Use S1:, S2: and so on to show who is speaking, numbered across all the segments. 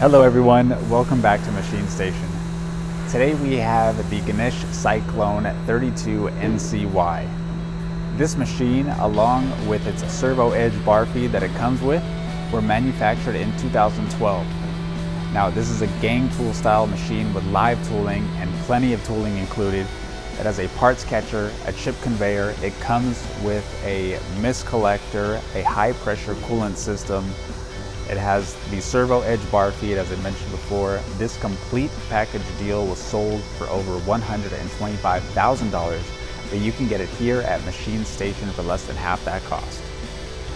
S1: Hello everyone, welcome back to Machine Station. Today we have the Ganesh Cyclone 32 NCY. This machine, along with its servo edge bar feed that it comes with, were manufactured in 2012. Now this is a gang tool style machine with live tooling and plenty of tooling included. It has a parts catcher, a chip conveyor, it comes with a mist collector, a high pressure coolant system, it has the servo edge bar feed as I mentioned before. This complete package deal was sold for over $125,000, but you can get it here at Machine Station for less than half that cost.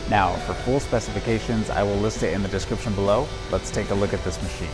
S1: Now, for full specifications, I will list it in the description below. Let's take a look at this machine.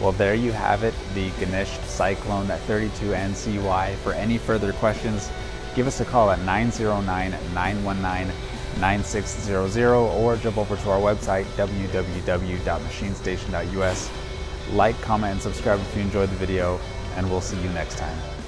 S1: Well, there you have it, the Ganesh Cyclone 32 NCY. For any further questions, give us a call at 909-919-9600 or jump over to our website, www.machinestation.us. Like, comment, and subscribe if you enjoyed the video, and we'll see you next time.